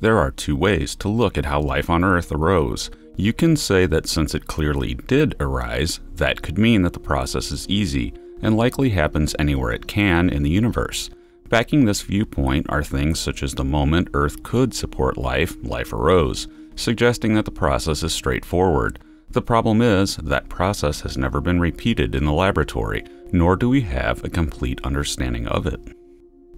There are two ways to look at how life on Earth arose. You can say that since it clearly did arise, that could mean that the process is easy and likely happens anywhere it can in the universe. Backing this viewpoint are things such as the moment Earth could support life, life arose, suggesting that the process is straightforward. The problem is, that process has never been repeated in the laboratory, nor do we have a complete understanding of it.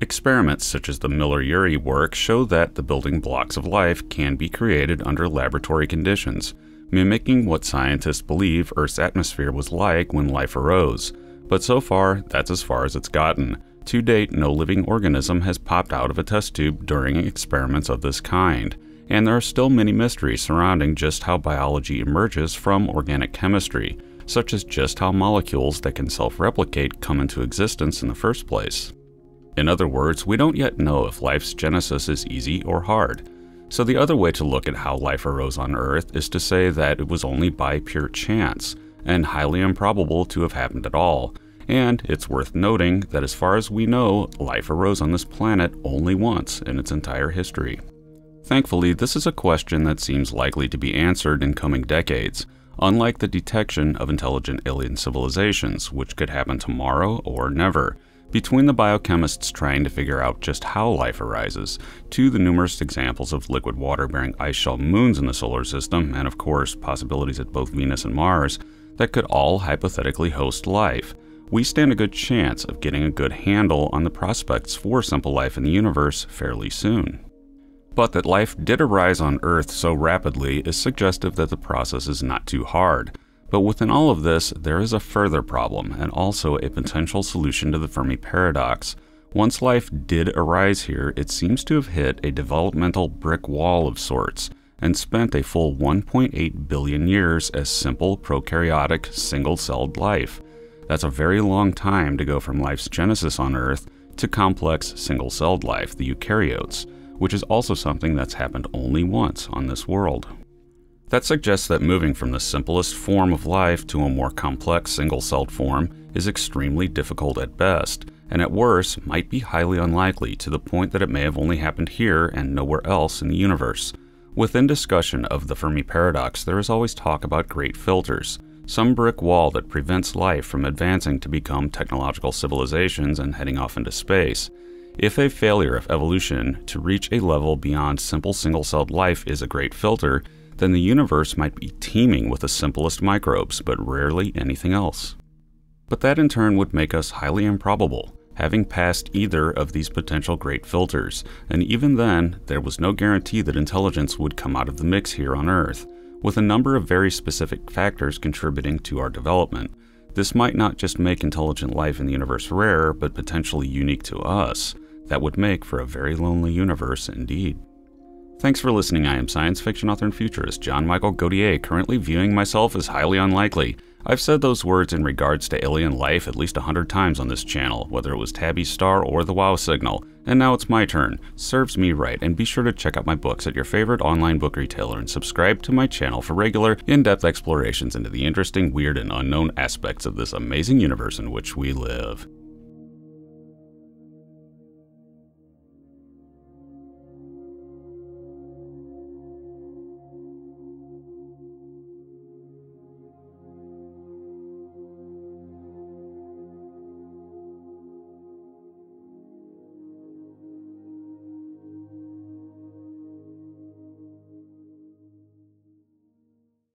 Experiments such as the Miller-Urey work show that the building blocks of life can be created under laboratory conditions, mimicking what scientists believe Earth's atmosphere was like when life arose. But so far, that's as far as it's gotten. To date, no living organism has popped out of a test tube during experiments of this kind, and there are still many mysteries surrounding just how biology emerges from organic chemistry, such as just how molecules that can self-replicate come into existence in the first place. In other words, we don't yet know if life's genesis is easy or hard. So the other way to look at how life arose on Earth is to say that it was only by pure chance, and highly improbable to have happened at all, and it's worth noting that as far as we know, life arose on this planet only once in its entire history. Thankfully, this is a question that seems likely to be answered in coming decades, unlike the detection of intelligent alien civilizations, which could happen tomorrow or never. Between the biochemists trying to figure out just how life arises, to the numerous examples of liquid water bearing ice shell moons in the solar system, and of course, possibilities at both Venus and Mars, that could all hypothetically host life, we stand a good chance of getting a good handle on the prospects for simple life in the universe fairly soon. But that life did arise on Earth so rapidly is suggestive that the process is not too hard. But within all of this, there is a further problem and also a potential solution to the Fermi paradox. Once life did arise here, it seems to have hit a developmental brick wall of sorts and spent a full 1.8 billion years as simple prokaryotic single-celled life. That's a very long time to go from life's genesis on Earth to complex single celled life, the eukaryotes, which is also something that's happened only once on this world. That suggests that moving from the simplest form of life to a more complex single celled form is extremely difficult at best, and at worst might be highly unlikely to the point that it may have only happened here and nowhere else in the universe. Within discussion of the Fermi paradox, there is always talk about great filters, some brick wall that prevents life from advancing to become technological civilizations and heading off into space. If a failure of evolution to reach a level beyond simple single celled life is a great filter, then the universe might be teeming with the simplest microbes, but rarely anything else. But that in turn would make us highly improbable, having passed either of these potential great filters, and even then, there was no guarantee that intelligence would come out of the mix here on Earth with a number of very specific factors contributing to our development. This might not just make intelligent life in the universe rare, but potentially unique to us. That would make for a very lonely universe indeed. Thanks for listening. I am science fiction author and futurist John Michael Godier, currently viewing myself as highly unlikely. I've said those words in regards to alien life at least a hundred times on this channel, whether it was Tabby's star or the Wow! signal. And now it's my turn. Serves me right, and be sure to check out my books at your favorite online book retailer and subscribe to my channel for regular, in-depth explorations into the interesting, weird, and unknown aspects of this amazing universe in which we live.